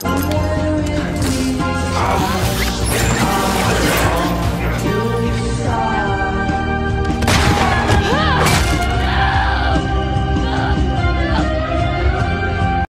come on.